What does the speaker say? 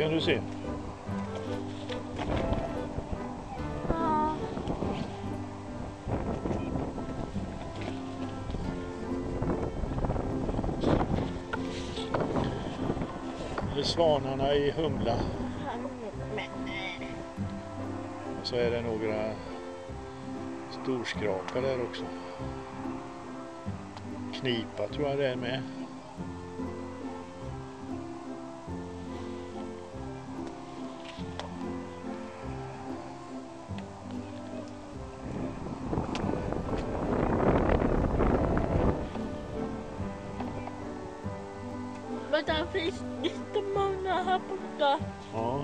kan du se. Eller svanarna i Humla. Och så är det några storskrapar där också. Knipa tror jag det är med. That face is the moon that hapon ka. Oo.